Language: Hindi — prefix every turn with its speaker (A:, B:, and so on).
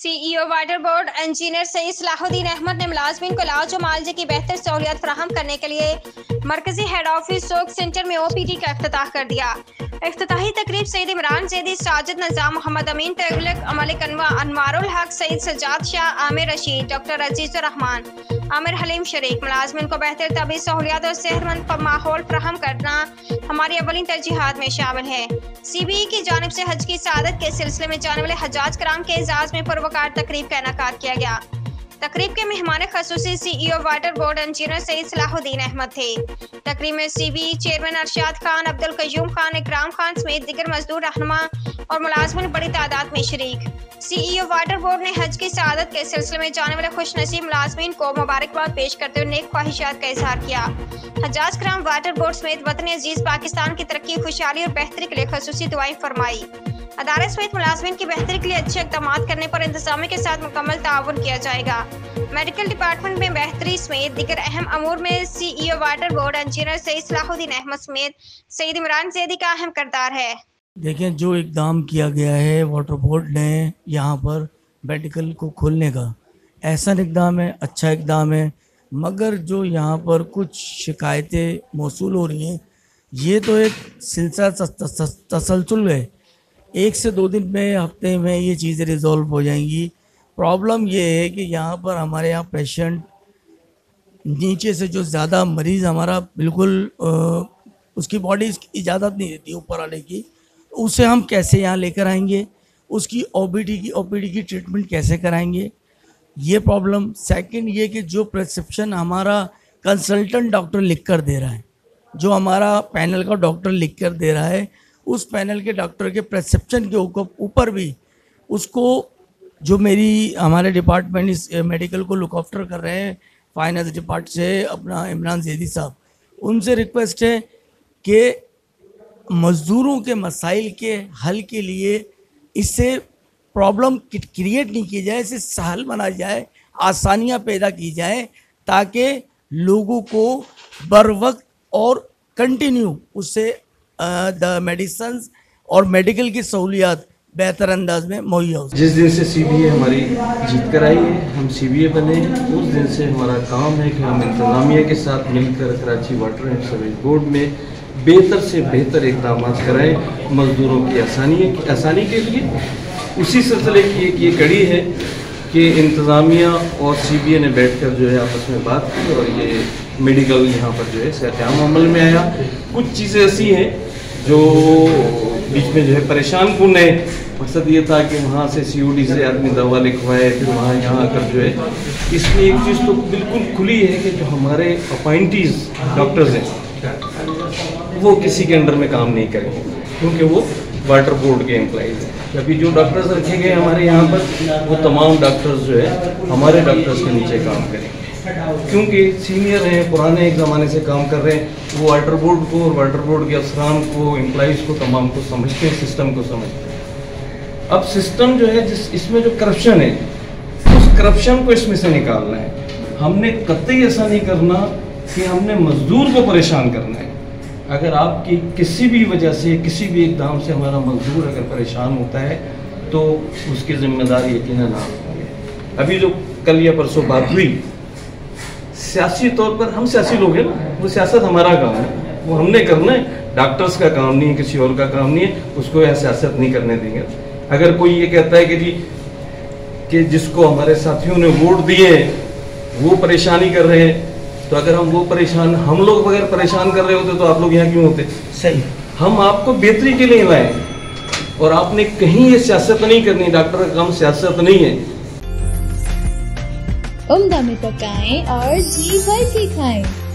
A: CEO water board engineer Syed Salahuddin Ahmed ने मुलाजमीन को इलाज और मालजे की बेहतर सहूलियत फ्राहम करने के लिए मरकजी हेड ऑफ़िस सोक सेंटर में ओपीडी का अफ्ताह कर दिया। अफ्ताही तकरीब सईद इमरान जैदी साजिद नजाम, मोहम्मद अमीन तगलक मलिक अनवारुल हक, सईद सजाद शाह, आमिर रशीद, डॉक्टर अजीज़ुर रहमान, आमिर हलीम शरीक, मुलाजमिन को बेहतर तबी सहूलियात और सेहतमंद माहौल फ्राहम करना हमारी अवलिन तरजीहत में शामिल है। सी बी ई की जानब से हज की सादत के सिलसिले में जाने वाले हजाज कराम के एजाज में पुरवकार तकरीब का इनका किया गया। तकरीब के मेहमान खसूसी C E O water board engineer Syed Salahuddin Ahmed थे। तकरीब में C B chairman Arshad Khan Abdul Qayyum Khan Ikram Khan समेत दिगर मजदूर, रहनमा और मुलाजमन बड़ी तादाद में शरीक। सी ई ओ वाटर बोर्ड ने हज की सआदत के सिलसिले में जाने वाले खुश नसीब मुलाजमीन को मुबारकबाद पेश करते हुए नेक ख्वाहिशात का इजहार किया। हजाज कराम वाटर बोर्ड समेत वतन अज़ीज़ पाकिस्तान की तरक्की, खुशहाली और बेहतरी के लिए खसूसी दुआएँ फरमाई। अदारे समेत मुलाजमिन की बेहतरी के लिए अच्छे इकदाम करने पर इंतजामी के साथ मुकम्मल ताउन किया जाएगा। मेडिकल डिपार्टमेंट में बेहतरी समेत दिगर अहम अमूर में C E O water board engineer Syed Salahuddin Ahmed समेत सईद इमरान जैदी का अहम करदार है।
B: देखें, जो इकदाम किया गया है, वाटर बोर्ड ने यहाँ पर मेडिकल को खोलने का। ऐसा इकदाम है अच्छा इकदाम है, मगर जो यहाँ पर कुछ शिकायतें मौसू हो रही हैं, ये तो एक सिलसिला तसलसल है। एक से दो दिन में, हफ़्ते में ये चीज़ें रिजॉल्व हो जाएँगी। प्रॉब्लम ये है कि यहाँ पर हमारे यहाँ पेशेंट नीचे से जो ज़्यादा मरीज़ हमारा बिल्कुल उसकी बॉडी इजाज़त नहीं देती ऊपर आने की। उसे हम कैसे यहाँ लेकर आएँगे? उसकी ओ की ओपीडी की ट्रीटमेंट कैसे कराएँगे? ये प्रॉब्लम सेकंड ये कि जो प्रिस्क्रिप्शन हमारा कंसल्टेंट डॉक्टर लिख कर दे रहा है, जो हमारा पैनल का डॉक्टर लिख कर दे रहा है उस पैनल के डॉक्टर के प्रेस्क्रिप्शन के ऊपर भी उसको जो मेरी, हमारे डिपार्टमेंट इस मेडिकल को लुक आफ्टर कर रहे हैं फाइनेंस डिपार्ट से, अपना इमरान जैदी साहब, उनसे रिक्वेस्ट है कि मज़दूरों के मसाइल के हल के लिए इससे प्रॉब्लम क्रिएट नहीं की जाए, इसे सहल बनाया जाए, आसानियाँ पैदा की जाए, ताकि लोगों को बर वक्त और कंटिन्यू उससे द मेडिसन और मेडिकल की सहूलियात बेहतर अंदाज में मुहैया
C: जिस दिन से सी बी ए हमारी जीत कर आई है, हम सी बी ए बने उस दिन से हमारा काम है कि हम इंतज़ामिया के साथ मिलकर Karachi water and service board में बेहतर से बेहतर इकदाम कराएँ, मज़दूरों की आसानी आसानी के लिए। उसी सिलसिले की एक ये कड़ी है कि इंतज़ामिया और सी बी ए ने बैठ कर जो है आपस में बात की और ये मेडिकल यहाँ पर जो है सेहत अमल में आया। कुछ चीज़ें ऐसी हैं जो बीच में जो है परेशान कन है। मकसद ये था कि वहाँ से सी ओ डी से आदमी दवा लिखवाए, फिर वहाँ यहाँ आकर जो है, इसमें एक चीज़ तो बिल्कुल खुली है कि जो हमारे अपॉइंटीज डॉक्टर्स हैं, वो किसी के अंडर में काम नहीं करेंगे, क्योंकि वो वाटर बोर्ड के एम्प्लॉज हैं। अभी जो डॉक्टर्स रखे गए हमारे यहाँ पर, वो तमाम डॉक्टर्स जो है, हमारे डॉक्टर्स के नीचे काम करेंगे। क्योंकि सीनियर हैं, पुराने एक ज़माने से काम कर रहे हैं, वो वाटर बोर्ड को और वाटर बोर्ड के अफसरान को एम्प्लॉज़ को तमाम को समझते हैं सिस्टम को समझते हैं। अब सिस्टम जो है, जिस, इसमें जो करप्शन है, उस करप्शन को इसमें से निकालना है। हमने कतई ऐसा नहीं करना कि हमने मजदूर को परेशान करना है। अगर आपकी किसी भी वजह से, किसी भी एकदम से हमारा मजदूर अगर परेशान होता है तो उसकी ज़िम्मेदारी यकीन ना अभी जो कल या परसों बात हुई सियासी तौर पर हम सियासी लोग हैं वो सियासत हमारा काम है। वो हमने करना है, डॉक्टर्स का काम नहीं है, किसी और का काम नहीं है, उसको यह सियासत नहीं करने देंगे। अगर कोई ये कहता है कि जी, कि जिसको हमारे साथियों ने वोट दिए, वो परेशानी कर रहे हैं तो अगर हम वो परेशान, हम लोग अगर परेशान कर रहे होते तो आप लोग यहाँ क्यों होते?
B: सही।
C: हम आपको बेहतरी के लिए लाए और आपने कहीं ये सियासत नहीं करनी, डॉक्टर का काम सियासत नहीं है।
D: उम्दा में पकाएँ और जी भर के खाएँ।